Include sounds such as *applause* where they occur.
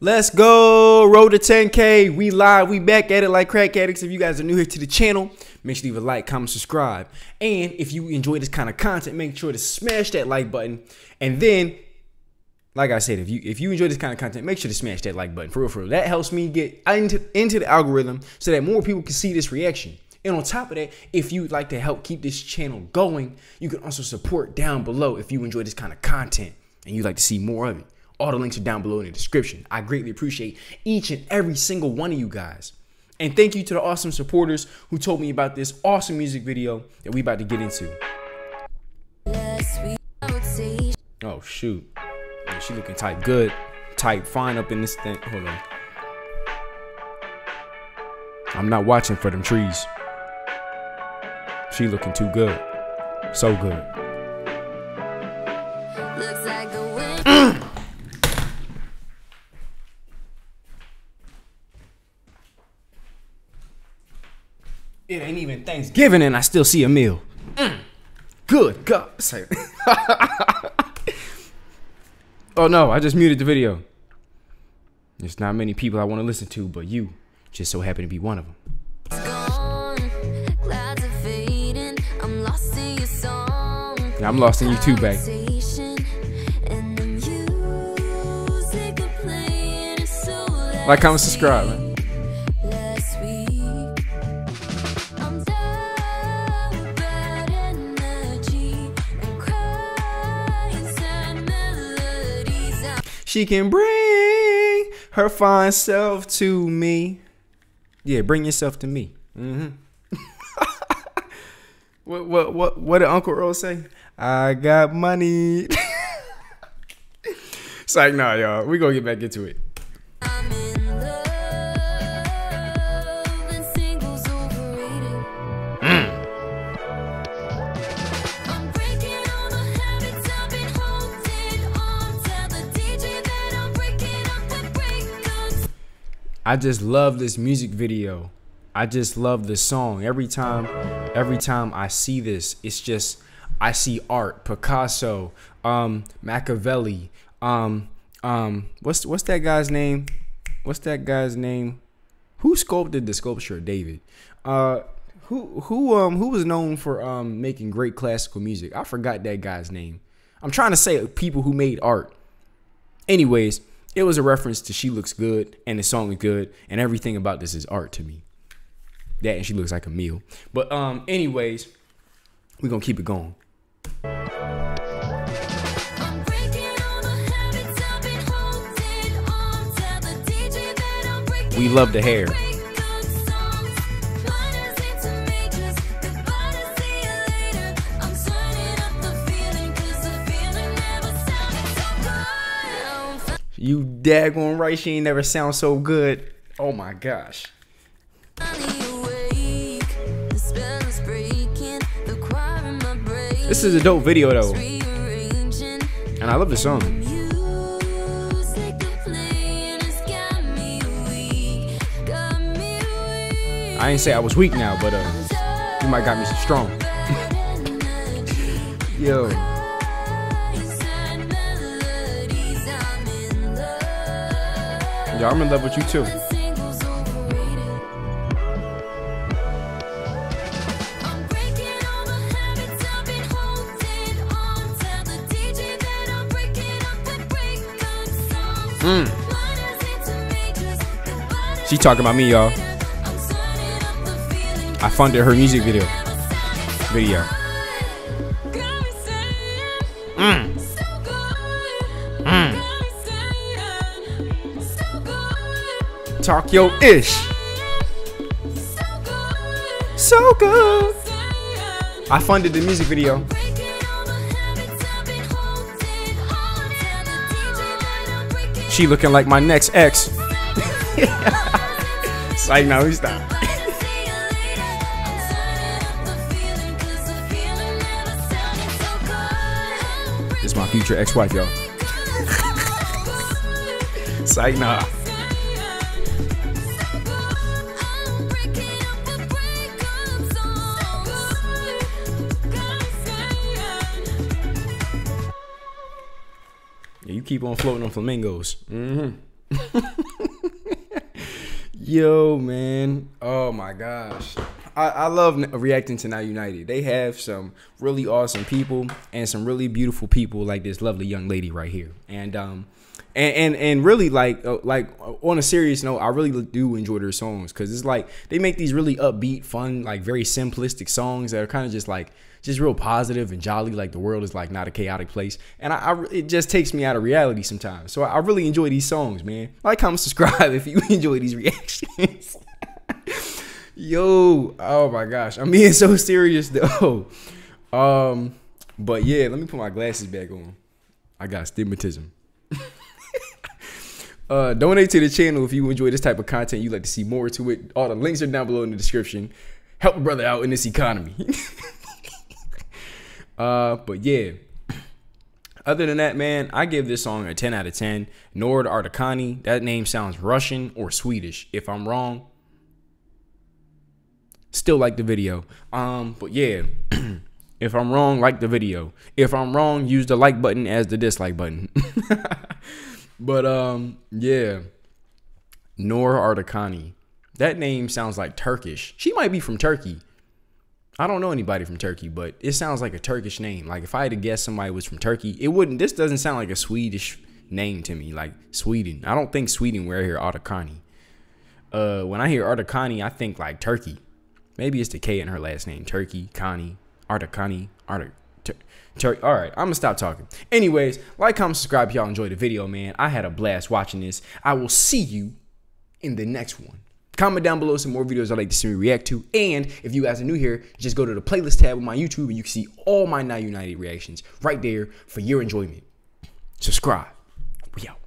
Let's go. Road to 10K. We live. We back at it like crack addicts. If you guys are new here to the channel, make sure to leave a like, comment, subscribe. And if you enjoy this kind of content, make sure to smash that like button. And then, like I said, if you if you enjoy this kind of content, make sure to smash that like button. For real, for real. That helps me get into, into the algorithm so that more people can see this reaction. And on top of that, if you'd like to help keep this channel going, you can also support down below if you enjoy this kind of content and you'd like to see more of it. All the links are down below in the description. I greatly appreciate each and every single one of you guys. And thank you to the awesome supporters who told me about this awesome music video that we about to get into. Oh shoot. Man, she looking tight good. Tight fine up in this thing. Hold on. I'm not watching for them trees. She looking too good. So good. *clears throat* It ain't even Thanksgiving and I still see a meal. Mm. Good God. *laughs* oh no, I just muted the video. There's not many people I want to listen to, but you just so happen to be one of them. Yeah, I'm lost in you too, babe. Like, comment, subscribe, man. She can bring her fine self to me. Yeah, bring yourself to me. Mm-hmm. *laughs* what what what what did Uncle Earl say? I got money. *laughs* it's like, nah, y'all. We gonna get back into it. I just love this music video. I just love this song. Every time, every time I see this, it's just I see art, Picasso, um, Machiavelli, um, um, what's what's that guy's name? What's that guy's name? Who sculpted the sculpture David? Uh, who who um who was known for um making great classical music? I forgot that guy's name. I'm trying to say people who made art. Anyways, it was a reference to She Looks Good and the song is good and everything about this is art to me. That and she looks like a meal. But um anyways, we're gonna keep it going. We love the hair. You daggone right, she ain't never sound so good. Oh my gosh. This is a dope video though. And I love the song. I ain't say I was weak now, but uh, you might got me some strong. *laughs* Yo. Yo, I'm in love with you too. Mm. She talking about me, y'all. I funded her music video. Video. Mm. Talk yo ish. So good. I funded the music video. She looking like my next ex. *laughs* it's like, no, stop. is my future ex-wife, y'all. *laughs* it's nah. Keep on floating on flamingos. Mm-hmm. *laughs* Yo, man. Oh my gosh. I, I love reacting to Now United. They have some really awesome people and some really beautiful people like this lovely young lady right here. And um and and, and really like uh, like on a serious note, I really do enjoy their songs because it's like they make these really upbeat, fun, like very simplistic songs that are kind of just like just real positive and jolly. Like the world is like not a chaotic place, and I, I it just takes me out of reality sometimes. So I, really enjoy these songs, man. Like, comment, subscribe *laughs* if you enjoy these reactions. *laughs* Yo, oh my gosh, I'm being so serious though. *laughs* Um, but yeah, let me put my glasses back on. I got stigmatism. Uh, donate to the channel if you enjoy this type of content. You'd like to see more to it. All the links are down below in the description. Help a brother out in this economy. *laughs* uh, but yeah. *clears throat* Other than that, man, I give this song a 10 out of 10. Nord Ardakani. That name sounds Russian or Swedish. If I'm wrong, still like the video. Um, but yeah. *clears throat* if I'm wrong, like the video. If I'm wrong, use the like button as the dislike button. *laughs* But um, yeah, Nour Ardakani. That name sounds like Turkish. She might be from Turkey. I don't know anybody from Turkey, but it sounds like a Turkish name. Like if I had to guess somebody was from Turkey, it wouldn't. This doesn't sound like a Swedish name to me. Like Sweden. I don't think Sweden where I hear Ardakani. Uh, when I hear Ardakani, I think like Turkey. Maybe it's the K in her last name. Turkey, Connie, Ardakani, Artak. Tur- All right, I'm gonna stop talking. Anyways, like, comment, subscribe y'all enjoyed the video, man. I had a blast watching this. I will see you in the next one. Comment down below some more videos I'd like to see me react to. And if you guys are new here, just go to the playlist tab of my YouTube and you can see all my Now United reactions right there for your enjoyment. Subscribe. We out.